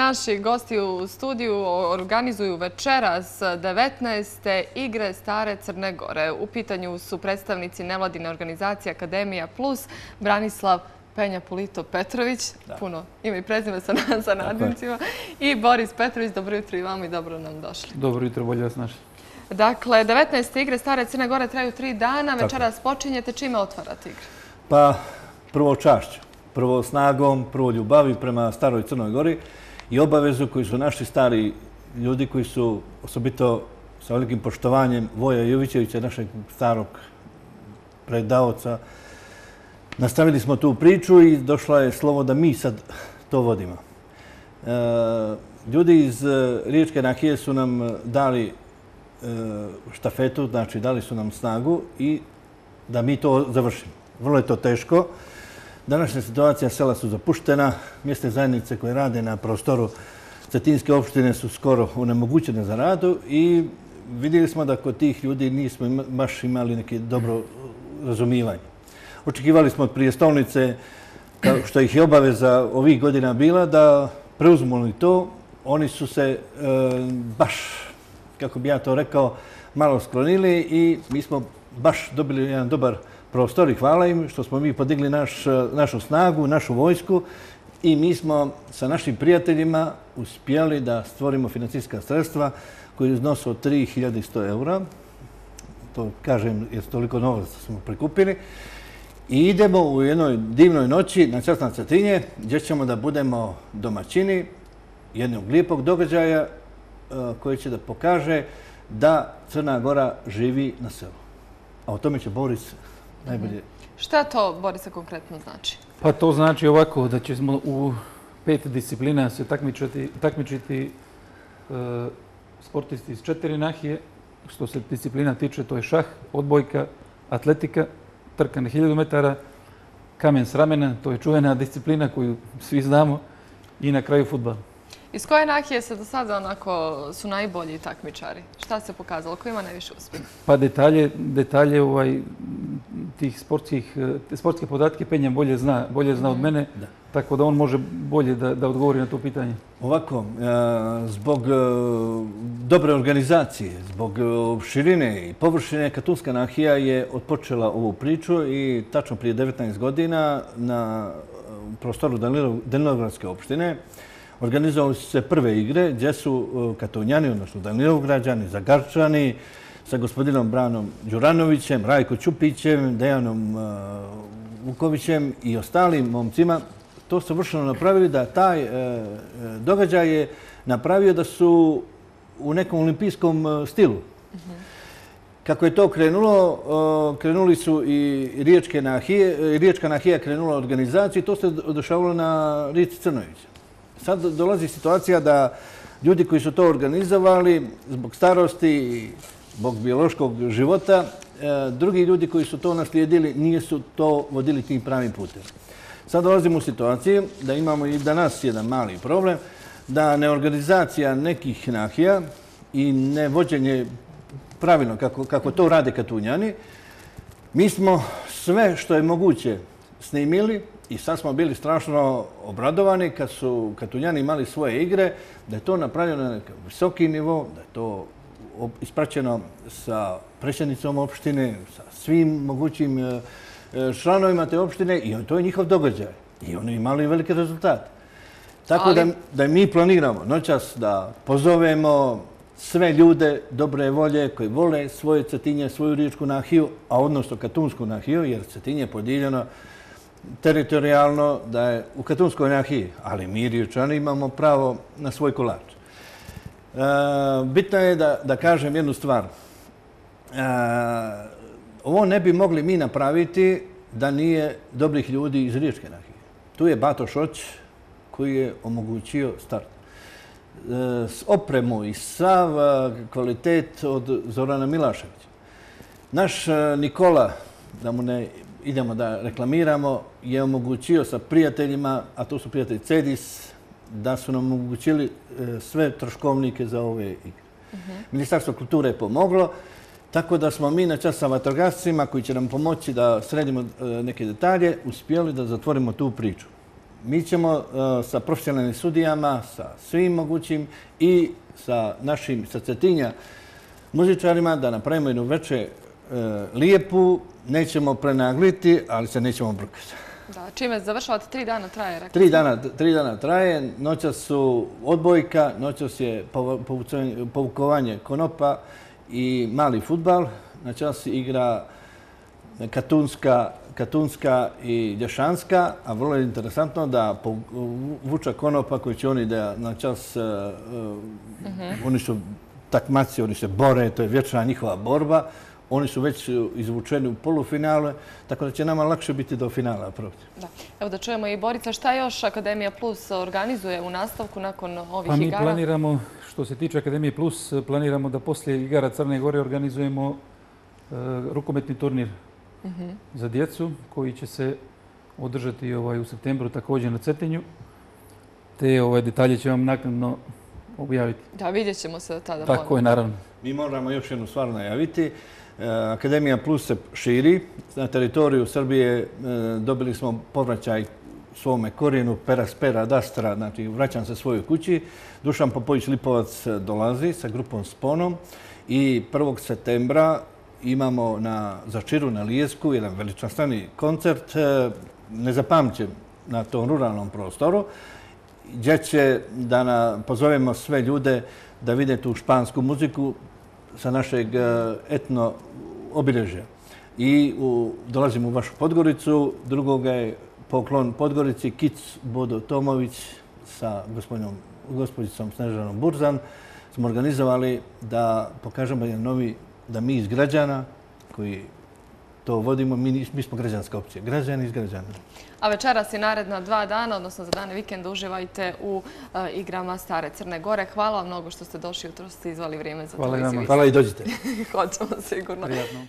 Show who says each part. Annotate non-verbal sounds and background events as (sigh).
Speaker 1: Naši gosti u studiju organizuju večeras 19. igre Stare Crne Gore. U pitanju su predstavnici nevladine organizacije Akademija Plus, Branislav Penja Polito Petrović, puno ima i prezime sa nadimcima, i Boris Petrović. Dobro jutro i vam i dobro nam došli.
Speaker 2: Dobro jutro, bolje vas našli.
Speaker 1: Dakle, 19. igre Stare Crne Gore traju tri dana. Večeras počinjete. Čime otvarate igre?
Speaker 3: Pa, prvo čašću, prvo snagom, prvo ljubavi prema Staroj Crnoj Gori i obavezu koji su naši stari ljudi koji su osobito sa velikim poštovanjem Voja Jovićevića, našeg starog predavoca, nastavili smo tu priču i došla je slovo da mi sad to vodimo. E, ljudi iz e, Riječke Nahije su nam dali e, štafetu, znači dali su nam snagu i da mi to završimo. Vrlo je to teško. Današnja situacija, sela su zapuštena, mjeste zajednice koje rade na prostoru Cetinske opštine su skoro unemogućene za radu i vidjeli smo da kod tih ljudi nismo baš imali neke dobro razumivanje. Očekivali smo od prijestolnice, što ih je obaveza ovih godina bila, da preuzmu li to. Oni su se e, baš, kako bi ja to rekao, malo sklonili i mi smo baš dobili jedan dobar prostor i hvala im što smo mi podigli naš, eh, našu snagu, našu vojsku i mi smo sa našim prijateljima uspjeli da stvorimo financijska sredstva koji iznose od 3100 eura. To kažem jer toliko novaca smo prikupili. I idemo u jednoj divnoj noći na Časna Cetinje gdje ćemo da budemo domaćini jednog lijepog događaja eh, koji će da pokaže da Crna Gora živi na selu. A o tome će Boris najbolje.
Speaker 1: Šta to, Borisa, konkretno znači?
Speaker 2: Pa to znači ovako, da ćemo u pet disciplina se takmičiti e, sportisti iz četiri nahije. Što se disciplina tiče, to je šah, odbojka, atletika, trka na hiljadu metara, kamen s ramena, to je čuvena disciplina koju svi znamo, i na kraju futbala.
Speaker 1: Iz koje nahije se do sada onako su najbolji takmičari? Šta se pokazalo? Ko ima najviše uspjeha?
Speaker 2: Pa detalje, detalje ovaj, tih sportskih, sportske podatke Penja bolje zna, bolje zna od mhm. mene, tako da on može bolje da, da odgovori na to pitanje.
Speaker 3: Ovako, e, zbog e, dobre organizacije, zbog e, širine i površine, Katunska nahija je odpočela ovu priču i tačno prije 19 godina na prostoru Danilovgradske opštine organizovali su se prve igre gdje su katonjani, odnosno Danilovgrađani, Zagarčani, sa gospodinom Branom Đuranovićem, Rajko Čupićem, Dejanom uh, Vukovićem i ostalim momcima. To su vršeno napravili da taj uh, događaj je napravio da su u nekom olimpijskom uh, stilu. Kako je to krenulo, krenuli su i Riječke nahije, Riječka nahija krenula organizaciju i to se odešavalo na Rijeci Crnovića. Sad dolazi situacija da ljudi koji su to organizovali zbog starosti zbog biološkog života, e, drugi ljudi koji su to naslijedili nisu to vodili tim pravim putem. Sad dolazimo u situaciju da imamo i danas jedan mali problem, da neorganizacija nekih nahija i nevođenje pravilno kako, kako to rade katunjani, mi smo sve što je moguće snimili i sad smo bili strašno obradovani kad su katunjani imali svoje igre, da je to napravljeno na visoki nivo, da je to ispraćeno sa predsjednicom opštine, sa svim mogućim e, e, članovima te opštine i to je njihov događaj. I oni imali velike rezultate. Tako da, da mi planiramo noćas da pozovemo sve ljude dobre volje koji vole svoje cetinje, svoju riječku nahiju, a odnosno katunsku nahiju, jer cetinje je podijeljeno teritorijalno da je u katunskoj nahiji, ali mi riječani imamo pravo na svoj kolač. E, bitno je da, da kažem jednu stvar. E, ovo ne bi mogli mi napraviti da nije dobrih ljudi iz Riječke nahije. Tu je Bato Šoć koji je omogućio start. E, s opremu i sav e, kvalitet od Zorana Milaševića. Naš e, Nikola, da mu ne idemo da reklamiramo, je omogućio sa prijateljima, a to su prijatelji Cedis, da su nam omogućili e, sve troškovnike za ove igre. Ministarstvo kulture je pomoglo, tako da smo mi na čas sa vatrogascima koji će nam pomoći da sredimo e, neke detalje, uspjeli da zatvorimo tu priču. Mi ćemo uh, sa profesionalnim sudijama, sa svim mogućim i sa našim sacetinja muzičarima da napravimo jednu veče uh, lijepu, nećemo prenagliti, ali se nećemo brkati.
Speaker 1: Da, čime završavate? Tri dana traje, rekli
Speaker 3: Tri dana, tri dana traje, noćas su odbojka, noćas je povu- povucanje- povukovanje konopa i mali futbal. Noćas igra Katunska, Katunska i Lješanska, a vrlo je interesantno da Vuča Konopa koji će oni da na čas, uh, uh, oni su takmaci, oni se bore, to je vječna njihova borba, oni su već izvučeni u polufinale, tako da će nama lakše biti do finala probiti.
Speaker 1: Da. Evo da čujemo i Borica, šta još Akademija Plus organizuje u nastavku nakon ovih
Speaker 2: Pa mi
Speaker 1: igara?
Speaker 2: planiramo, što se tiče Akademije Plus, planiramo da poslije igara Crne Gore organizujemo e, rukometni turnir za djecu koji će se održati ovaj, u septembru također na Cetinju. Te ovaj, detalje će vam naknadno objaviti.
Speaker 1: Da, vidjet ćemo se tada.
Speaker 2: Tako je, naravno.
Speaker 3: Mi moramo još jednu stvar najaviti. Eh, Akademija Plus se širi. Na teritoriju Srbije eh, dobili smo povraćaj svome korijenu Peraspera Dastra, znači vraćam se svojoj kući. Dušan Popović Lipovac eh, dolazi sa grupom Sponom i 1. septembra imamo na Začiru na Lijesku jedan veličanstveni koncert, nezapamćen na tom ruralnom prostoru gdje će da na, pozovemo sve ljude da vide tu špansku muziku sa našeg e, etno obilježja. I u, dolazimo u vašu Podgoricu, drugoga je poklon Podgorici, Kic Bodo Tomović sa gospodinom, gospodicom Snežanom Burzan. Smo organizovali da pokažemo jedan novi, da mi iz građana koji to vodimo, mi, smo građanska opcija. Građani iz građana.
Speaker 1: A večeras je naredna dva dana, odnosno za dane vikenda, uživajte u e, igrama Stare Crne Gore. Hvala vam mnogo što ste došli jutro, ste izvali vrijeme za
Speaker 2: Hvala i
Speaker 1: televiziju.
Speaker 3: Hvala i dođite. (laughs)
Speaker 1: Hoćemo sigurno.
Speaker 2: Prijatno.